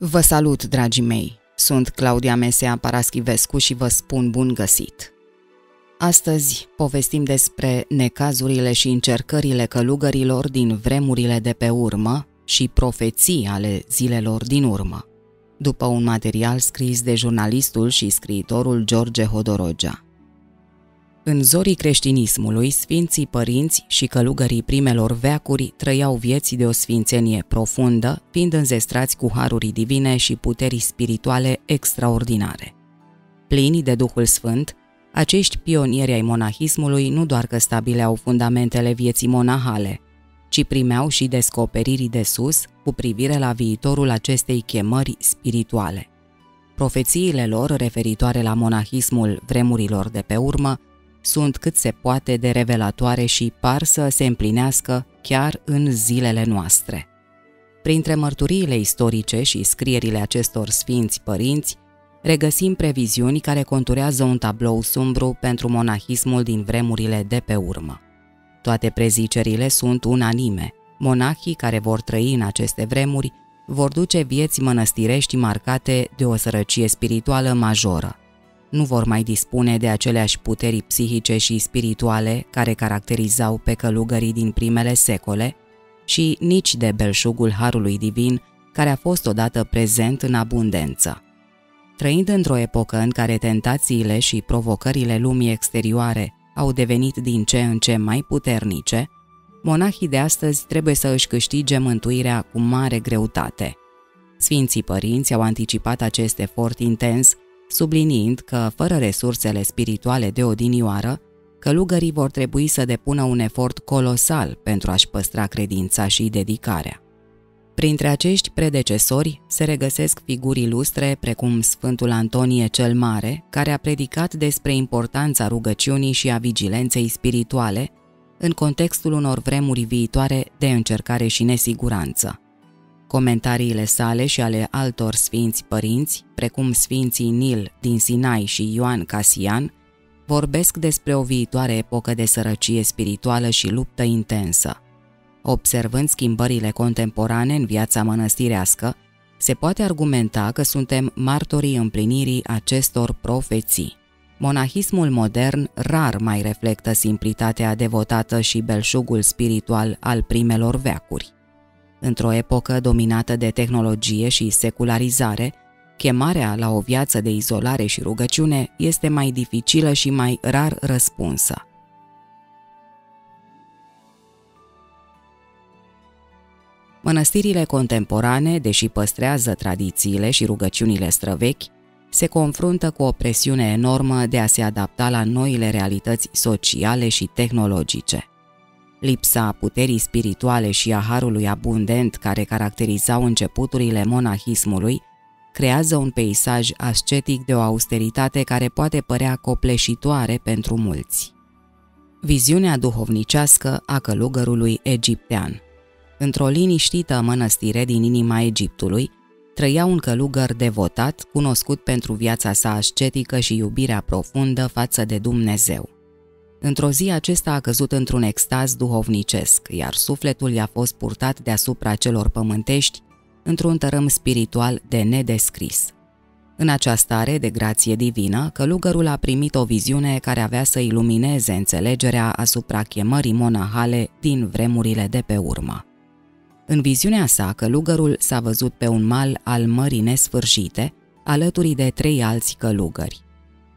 Vă salut, dragii mei! Sunt Claudia Mesea Paraschivescu și vă spun bun găsit! Astăzi povestim despre necazurile și încercările călugărilor din vremurile de pe urmă și profeții ale zilelor din urmă, după un material scris de jurnalistul și scriitorul George Hodorogea. În zorii creștinismului, sfinții părinți și călugării primelor veacuri trăiau vieți de o sfințenie profundă, fiind înzestrați cu haruri divine și puteri spirituale extraordinare. Plini de Duhul Sfânt, acești pionieri ai monahismului nu doar că stabileau fundamentele vieții monahale, ci primeau și descoperiri de sus cu privire la viitorul acestei chemări spirituale. Profețiile lor referitoare la monahismul vremurilor de pe urmă sunt cât se poate de revelatoare și par să se împlinească chiar în zilele noastre. Printre mărturiile istorice și scrierile acestor sfinți părinți, regăsim previziuni care conturează un tablou sumbru pentru monahismul din vremurile de pe urmă. Toate prezicerile sunt unanime. Monahii care vor trăi în aceste vremuri vor duce vieți mănăstirești marcate de o sărăcie spirituală majoră nu vor mai dispune de aceleași puteri psihice și spirituale care caracterizau pe călugării din primele secole și nici de belșugul Harului Divin care a fost odată prezent în abundență. Trăind într-o epocă în care tentațiile și provocările lumii exterioare au devenit din ce în ce mai puternice, monahii de astăzi trebuie să își câștige mântuirea cu mare greutate. Sfinții părinți au anticipat acest efort intens subliniind că, fără resursele spirituale de odinioară, călugării vor trebui să depună un efort colosal pentru a-și păstra credința și dedicarea. Printre acești predecesori se regăsesc figuri ilustre precum Sfântul Antonie cel Mare, care a predicat despre importanța rugăciunii și a vigilenței spirituale în contextul unor vremuri viitoare de încercare și nesiguranță. Comentariile sale și ale altor sfinți părinți, precum sfinții Nil din Sinai și Ioan Casian, vorbesc despre o viitoare epocă de sărăcie spirituală și luptă intensă. Observând schimbările contemporane în viața mănăstirească, se poate argumenta că suntem martorii împlinirii acestor profeții. Monahismul modern rar mai reflectă simplitatea devotată și belșugul spiritual al primelor veacuri. Într-o epocă dominată de tehnologie și secularizare, chemarea la o viață de izolare și rugăciune este mai dificilă și mai rar răspunsă. Mănăstirile contemporane, deși păstrează tradițiile și rugăciunile străvechi, se confruntă cu o presiune enormă de a se adapta la noile realități sociale și tehnologice. Lipsa puterii spirituale și a harului abundent care caracterizau începuturile monahismului creează un peisaj ascetic de o austeritate care poate părea copleșitoare pentru mulți. Viziunea duhovnicească a călugărului egiptean Într-o liniștită mănăstire din inima Egiptului, trăia un călugăr devotat, cunoscut pentru viața sa ascetică și iubirea profundă față de Dumnezeu. Într-o zi acesta a căzut într-un extaz duhovnicesc, iar sufletul i-a fost purtat deasupra celor pământești într-un tărâm spiritual de nedescris. În această stare de grație divină, călugărul a primit o viziune care avea să ilumineze înțelegerea asupra chemării monahale din vremurile de pe urmă. În viziunea sa, călugărul s-a văzut pe un mal al mării nesfârșite, alături de trei alți călugări.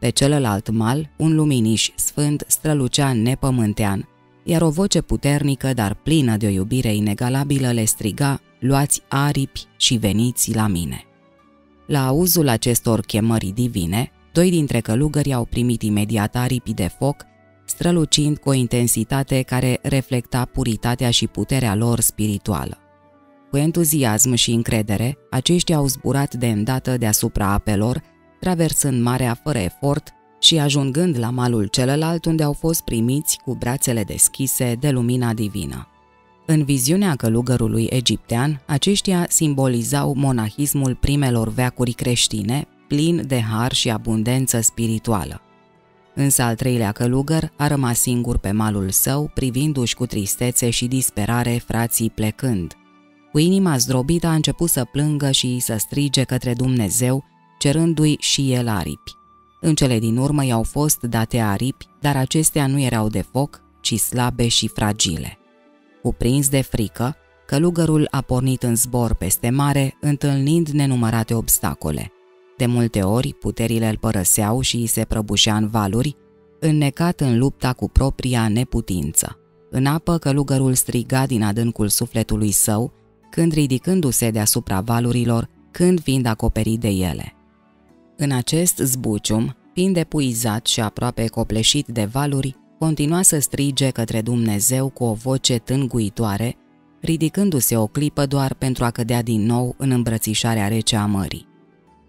Pe celălalt mal, un luminiș sfânt strălucea nepământean, iar o voce puternică, dar plină de o iubire inegalabilă, le striga, luați aripi și veniți la mine. La auzul acestor chemări divine, doi dintre călugări au primit imediat aripi de foc, strălucind cu o intensitate care reflecta puritatea și puterea lor spirituală. Cu entuziasm și încredere, aceștia au zburat de îndată deasupra apelor, traversând marea fără efort și ajungând la malul celălalt unde au fost primiți cu brațele deschise de lumina divină. În viziunea călugărului egiptean, aceștia simbolizau monahismul primelor veacuri creștine, plin de har și abundență spirituală. Însă al treilea călugăr a rămas singur pe malul său, privindu-și cu tristețe și disperare frații plecând. Cu inima zdrobită a început să plângă și să strige către Dumnezeu, cerându-i și el aripi. În cele din urmă i-au fost date aripi, dar acestea nu erau de foc, ci slabe și fragile. Cuprins de frică, călugărul a pornit în zbor peste mare, întâlnind nenumărate obstacole. De multe ori, puterile îl părăseau și îi se prăbușea în valuri, înnecat în lupta cu propria neputință. În apă, călugărul striga din adâncul sufletului său, când ridicându-se deasupra valurilor, când fiind acoperit de ele. În acest zbucium, fiind epuizat și aproape copleșit de valuri, continua să strige către Dumnezeu cu o voce tânguitoare, ridicându-se o clipă doar pentru a cădea din nou în îmbrățișarea rece a mării.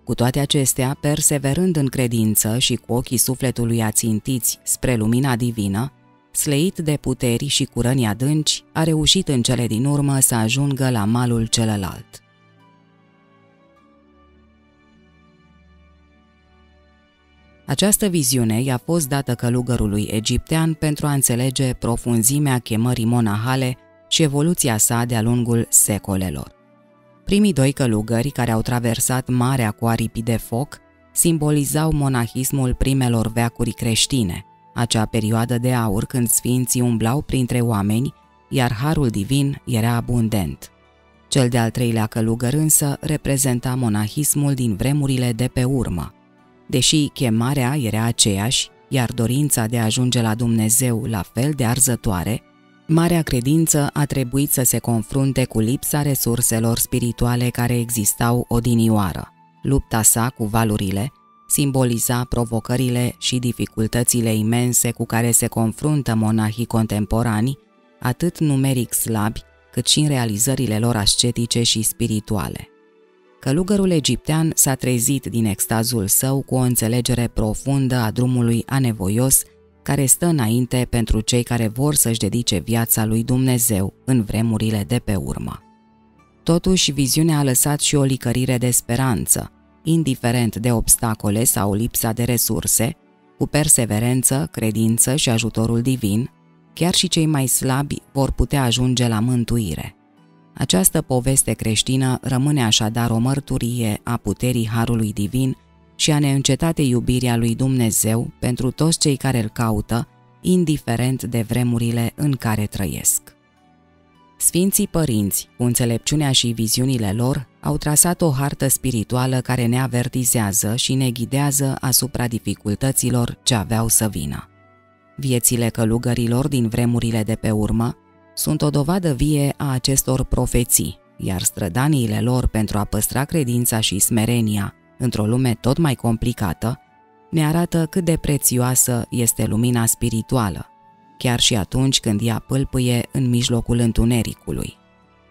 Cu toate acestea, perseverând în credință și cu ochii sufletului ațintiți spre lumina divină, sleit de puteri și curăni adânci, a reușit în cele din urmă să ajungă la malul celălalt. Această viziune i-a fost dată călugărului egiptean pentru a înțelege profunzimea chemării monahale și evoluția sa de-a lungul secolelor. Primii doi călugări care au traversat marea cu aripi de foc simbolizau monahismul primelor veacuri creștine, acea perioadă de aur când sfinții umblau printre oameni, iar harul divin era abundent. Cel de-al treilea călugăr însă reprezenta monahismul din vremurile de pe urmă. Deși chemarea era aceeași, iar dorința de a ajunge la Dumnezeu la fel de arzătoare, Marea credință a trebuit să se confrunte cu lipsa resurselor spirituale care existau odinioară. Lupta sa cu valurile simboliza provocările și dificultățile imense cu care se confruntă monahii contemporani, atât numeric slabi, cât și în realizările lor ascetice și spirituale. Călugărul egiptean s-a trezit din extazul său cu o înțelegere profundă a drumului anevoios care stă înainte pentru cei care vor să-și dedice viața lui Dumnezeu în vremurile de pe urmă. Totuși, viziunea a lăsat și o licărire de speranță, indiferent de obstacole sau lipsa de resurse, cu perseverență, credință și ajutorul divin, chiar și cei mai slabi vor putea ajunge la mântuire. Această poveste creștină rămâne așadar o mărturie a puterii Harului Divin și a neîncetate iubirea lui Dumnezeu pentru toți cei care îl caută, indiferent de vremurile în care trăiesc. Sfinții părinți, cu înțelepciunea și viziunile lor, au trasat o hartă spirituală care ne avertizează și ne ghidează asupra dificultăților ce aveau să vină. Viețile călugărilor din vremurile de pe urmă sunt o dovadă vie a acestor profeții, iar strădaniile lor pentru a păstra credința și smerenia într-o lume tot mai complicată, ne arată cât de prețioasă este lumina spirituală, chiar și atunci când ea pâlpâie în mijlocul întunericului.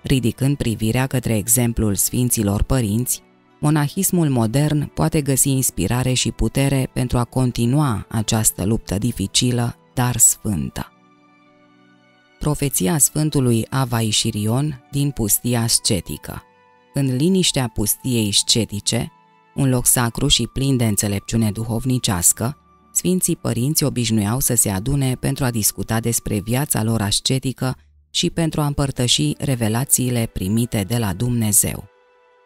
Ridicând privirea către exemplul Sfinților Părinți, monahismul modern poate găsi inspirare și putere pentru a continua această luptă dificilă, dar sfântă. Profeția Sfântului Avai Șirion din pustia scetică În liniștea pustiei scetice, un loc sacru și plin de înțelepciune duhovnicească, Sfinții părinți obișnuiau să se adune pentru a discuta despre viața lor ascetică și pentru a împărtăși revelațiile primite de la Dumnezeu.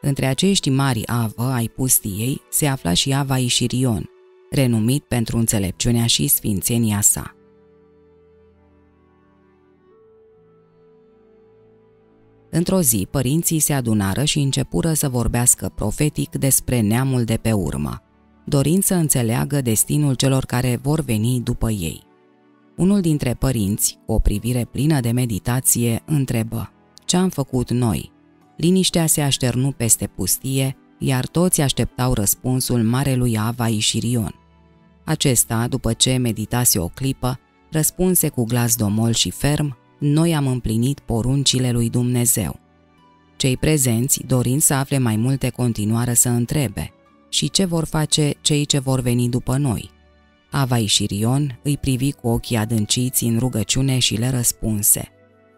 Între acești mari avă ai pustiei se afla și Ava Ișirion, renumit pentru înțelepciunea și sfințenia sa. Într-o zi, părinții se adunară și începură să vorbească profetic despre neamul de pe urmă, dorind să înțeleagă destinul celor care vor veni după ei. Unul dintre părinți, cu o privire plină de meditație, întrebă Ce am făcut noi? Liniștea se așternu peste pustie, iar toți așteptau răspunsul marelui Ava Ișirion. Acesta, după ce meditase o clipă, răspunse cu glas domol și ferm, noi am împlinit poruncile lui Dumnezeu. Cei prezenți, dorind să afle mai multe, continuară să întrebe și ce vor face cei ce vor veni după noi. Ava Ișirion îi privi cu ochii adânciți în rugăciune și le răspunse.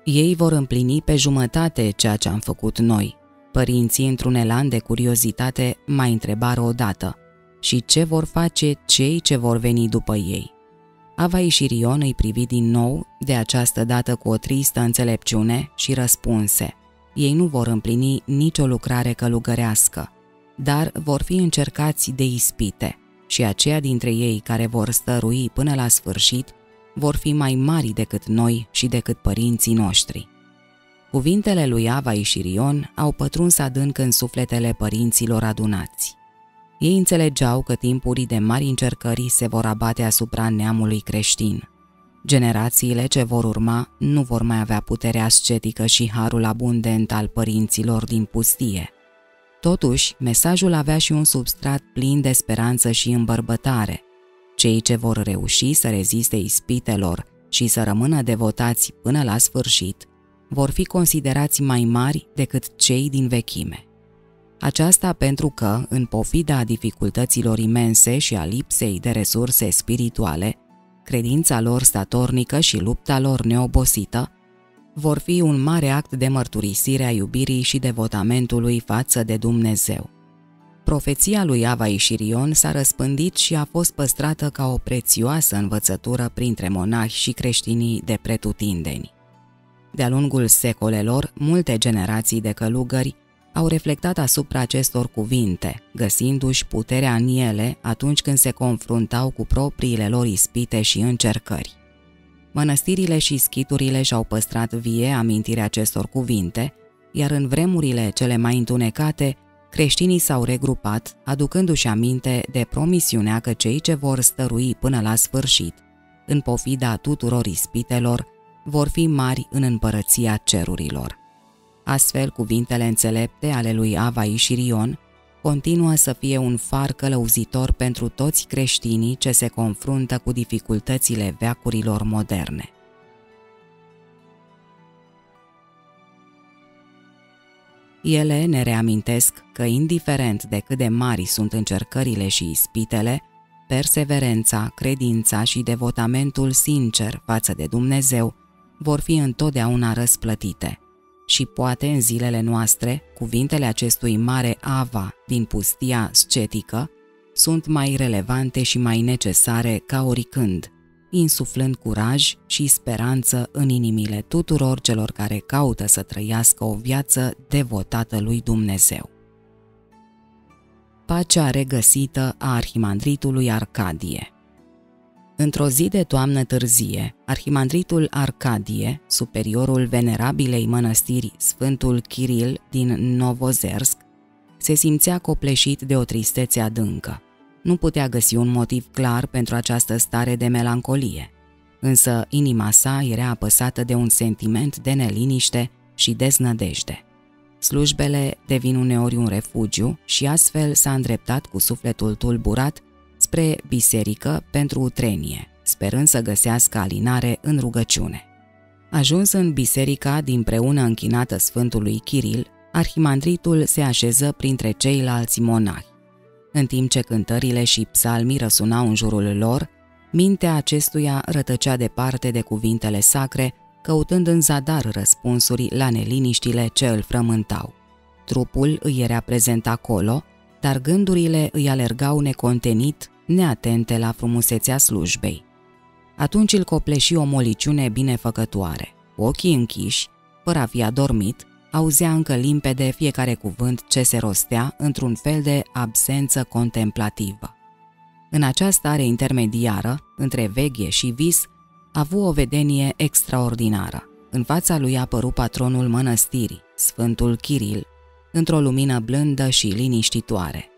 Ei vor împlini pe jumătate ceea ce am făcut noi. Părinții, într-un elan de curiozitate, mai întrebară odată. Și ce vor face cei ce vor veni după ei? Ava Ișirion îi privi din nou, de această dată cu o tristă înțelepciune, și răspunse Ei nu vor împlini nicio lucrare călugărească, dar vor fi încercați de ispite și aceia dintre ei care vor stărui până la sfârșit vor fi mai mari decât noi și decât părinții noștri. Cuvintele lui Ava și Rion au pătruns adânc în sufletele părinților adunați. Ei înțelegeau că timpurii de mari încercări se vor abate asupra neamului creștin. Generațiile ce vor urma nu vor mai avea puterea ascetică și harul abundent al părinților din pustie. Totuși, mesajul avea și un substrat plin de speranță și îmbărbătare. Cei ce vor reuși să reziste ispitelor și să rămână devotați până la sfârșit, vor fi considerați mai mari decât cei din vechime. Aceasta pentru că, în pofida dificultăților imense și a lipsei de resurse spirituale, credința lor statornică și lupta lor neobosită vor fi un mare act de mărturisire a iubirii și devotamentului față de Dumnezeu. Profeția lui Ava Ișirion s-a răspândit și a fost păstrată ca o prețioasă învățătură printre monahi și creștinii de pretutindeni. De-a lungul secolelor, multe generații de călugări au reflectat asupra acestor cuvinte, găsindu-și puterea în ele atunci când se confruntau cu propriile lor ispite și încercări. Mănăstirile și schiturile și-au păstrat vie amintirea acestor cuvinte, iar în vremurile cele mai întunecate, creștinii s-au regrupat, aducându-și aminte de promisiunea că cei ce vor stărui până la sfârșit, în pofida tuturor ispitelor, vor fi mari în împărăția cerurilor. Astfel, cuvintele înțelepte ale lui Ava Ișirion continuă să fie un far călăuzitor pentru toți creștinii ce se confruntă cu dificultățile veacurilor moderne. Ele ne reamintesc că, indiferent de cât de mari sunt încercările și ispitele, perseverența, credința și devotamentul sincer față de Dumnezeu vor fi întotdeauna răsplătite – și poate în zilele noastre, cuvintele acestui mare Ava din pustia scetică sunt mai relevante și mai necesare ca oricând, insuflând curaj și speranță în inimile tuturor celor care caută să trăiască o viață devotată lui Dumnezeu. Pacea regăsită a arhimandritului Arcadie Într-o zi de toamnă târzie, arhimandritul Arcadie, superiorul venerabilei mănăstiri Sfântul Kiril din Novozersk, se simțea copleșit de o tristețe adâncă. Nu putea găsi un motiv clar pentru această stare de melancolie, însă inima sa era apăsată de un sentiment de neliniște și deznădejde. Slujbele devin uneori un refugiu și astfel s-a îndreptat cu sufletul tulburat spre biserică pentru utrenie, sperând să găsească alinare în rugăciune. Ajuns în biserica din preună închinată Sfântului Chiril, arhimandritul se așeză printre ceilalți monahi. În timp ce cântările și psalmii răsunau în jurul lor, mintea acestuia rătăcea departe de cuvintele sacre, căutând în zadar răspunsuri la neliniștile ce îl frământau. Trupul îi era prezent acolo, dar gândurile îi alergau necontenit, neatente la frumusețea slujbei. Atunci îl copleși o moliciune binefăcătoare. Ochii închiși, fără a fi adormit, auzea încă limpede fiecare cuvânt ce se rostea într-un fel de absență contemplativă. În această stare intermediară, între veghie și vis, a avut o vedenie extraordinară. În fața lui a apărut patronul mănăstirii, Sfântul Chiril, într-o lumină blândă și liniștitoare.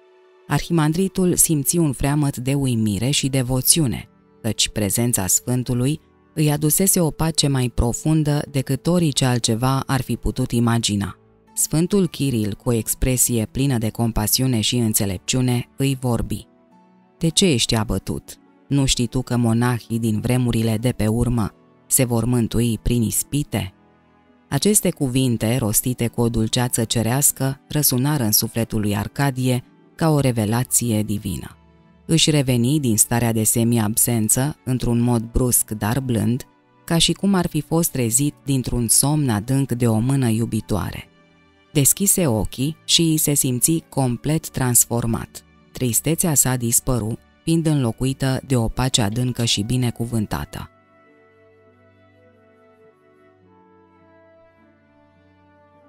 Arhimandritul simți un freamăt de uimire și devoțiune, căci prezența Sfântului îi adusese o pace mai profundă decât orice altceva ar fi putut imagina. Sfântul Chiril, cu o expresie plină de compasiune și înțelepciune, îi vorbi. De ce ești abătut? Nu știi tu că monahii din vremurile de pe urmă se vor mântui prin ispite? Aceste cuvinte, rostite cu o dulceață cerească, răsunară în sufletul lui Arcadie ca o revelație divină. Își reveni din starea de semi-absență, într-un mod brusc, dar blând, ca și cum ar fi fost trezit dintr-un somn adânc de o mână iubitoare. Deschise ochii și se simți complet transformat. Tristețea sa dispăru, fiind înlocuită de o pace adâncă și binecuvântată.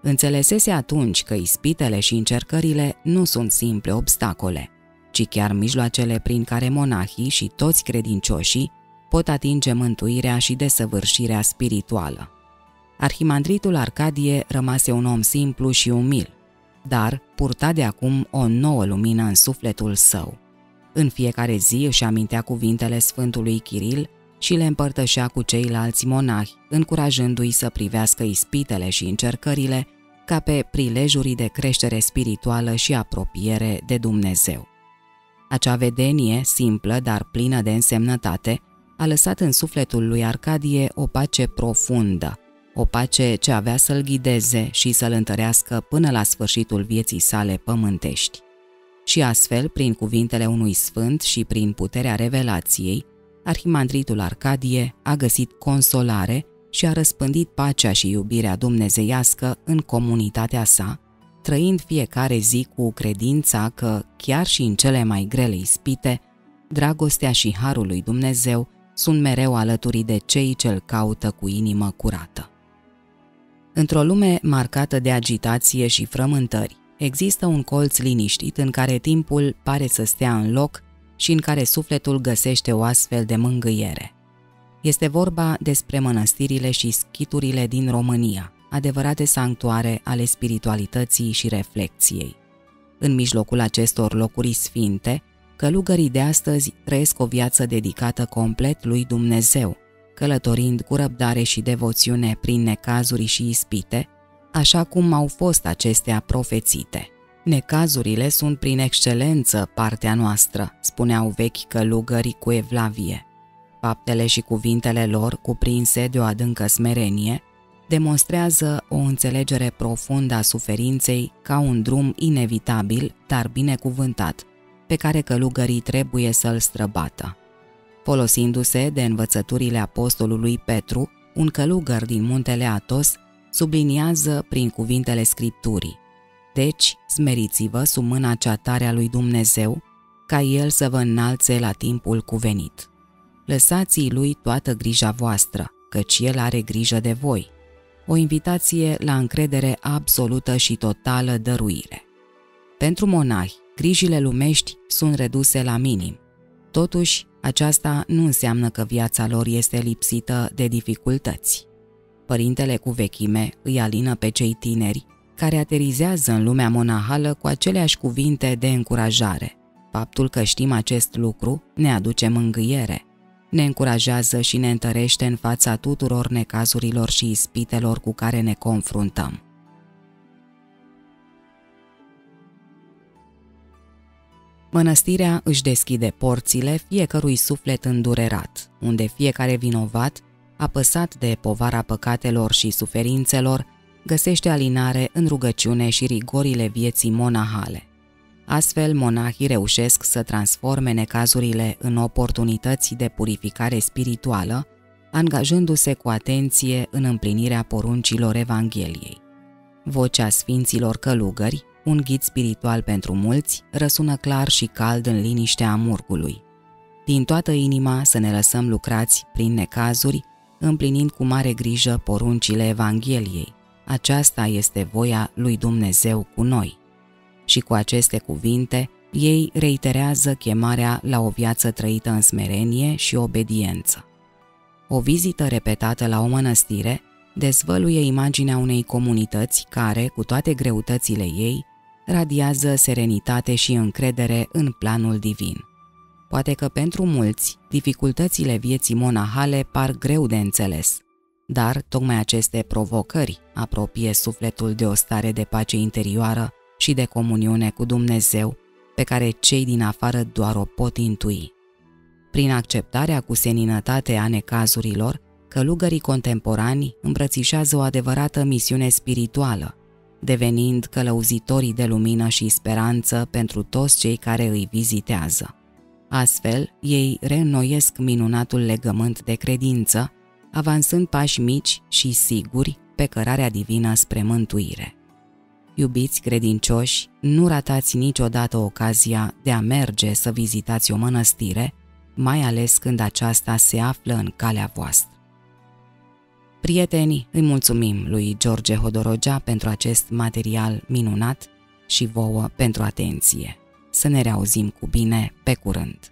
Înțelesese atunci că ispitele și încercările nu sunt simple obstacole, ci chiar mijloacele prin care monahii și toți credincioșii pot atinge mântuirea și desăvârșirea spirituală. Arhimandritul Arcadie rămase un om simplu și umil, dar purta de acum o nouă lumină în sufletul său. În fiecare zi își amintea cuvintele Sfântului Chiril și le împărtășea cu ceilalți monahi, încurajându-i să privească ispitele și încercările ca pe prilejuri de creștere spirituală și apropiere de Dumnezeu. Acea vedenie, simplă, dar plină de însemnătate, a lăsat în sufletul lui Arcadie o pace profundă, o pace ce avea să-l ghideze și să-l întărească până la sfârșitul vieții sale pământești. Și astfel, prin cuvintele unui sfânt și prin puterea revelației, Arhimandritul Arcadie a găsit consolare și a răspândit pacea și iubirea dumnezeiască în comunitatea sa, trăind fiecare zi cu credința că, chiar și în cele mai grele ispite, dragostea și harul lui Dumnezeu sunt mereu alături de cei ce îl caută cu inimă curată. Într-o lume marcată de agitație și frământări, există un colț liniștit în care timpul pare să stea în loc și în care sufletul găsește o astfel de mângâiere. Este vorba despre mănăstirile și schiturile din România, adevărate sanctuare ale spiritualității și reflecției. În mijlocul acestor locuri sfinte, călugării de astăzi trăiesc o viață dedicată complet lui Dumnezeu, călătorind cu răbdare și devoțiune prin necazuri și ispite, așa cum au fost acestea profețite. Necazurile sunt prin excelență partea noastră, spuneau vechi călugări cu evlavie. Faptele și cuvintele lor, cuprinse de o adâncă smerenie, demonstrează o înțelegere profundă a suferinței ca un drum inevitabil, dar binecuvântat, pe care călugării trebuie să-l străbată. Folosindu-se de învățăturile apostolului Petru, un călugăr din muntele Atos subliniază prin cuvintele Scripturii. Deci, smeriți-vă sub mâna cea tare a lui Dumnezeu, ca El să vă înalțe la timpul cuvenit. Lăsați-i lui toată grija voastră, căci El are grijă de voi. O invitație la încredere absolută și totală dăruire. Pentru monahi, grijile lumești sunt reduse la minim. Totuși, aceasta nu înseamnă că viața lor este lipsită de dificultăți. Părintele cu vechime îi alină pe cei tineri, care aterizează în lumea monahală cu aceleași cuvinte de încurajare. Faptul că știm acest lucru ne aduce mângâiere, ne încurajează și ne întărește în fața tuturor necazurilor și ispitelor cu care ne confruntăm. Mănăstirea își deschide porțile fiecărui suflet îndurerat, unde fiecare vinovat, apăsat de povara păcatelor și suferințelor, găsește alinare în rugăciune și rigorile vieții monahale. Astfel, monahii reușesc să transforme necazurile în oportunități de purificare spirituală, angajându-se cu atenție în împlinirea poruncilor Evangheliei. Vocea Sfinților Călugări, un ghid spiritual pentru mulți, răsună clar și cald în liniștea amurgului. Din toată inima să ne lăsăm lucrați prin necazuri, împlinind cu mare grijă poruncile Evangheliei. Aceasta este voia lui Dumnezeu cu noi. Și cu aceste cuvinte, ei reiterează chemarea la o viață trăită în smerenie și obediență. O vizită repetată la o mănăstire dezvăluie imaginea unei comunități care, cu toate greutățile ei, radiază serenitate și încredere în planul divin. Poate că pentru mulți, dificultățile vieții monahale par greu de înțeles, dar tocmai aceste provocări apropie sufletul de o stare de pace interioară și de comuniune cu Dumnezeu, pe care cei din afară doar o pot intui. Prin acceptarea cu seninătate a necazurilor, călugării contemporani îmbrățișează o adevărată misiune spirituală, devenind călăuzitorii de lumină și speranță pentru toți cei care îi vizitează. Astfel, ei reînnoiesc minunatul legământ de credință, avansând pași mici și siguri pe cărarea divină spre mântuire. Iubiți credincioși, nu ratați niciodată ocazia de a merge să vizitați o mănăstire, mai ales când aceasta se află în calea voastră. Prieteni, îi mulțumim lui George Hodorogea pentru acest material minunat și vouă pentru atenție. Să ne reauzim cu bine pe curând!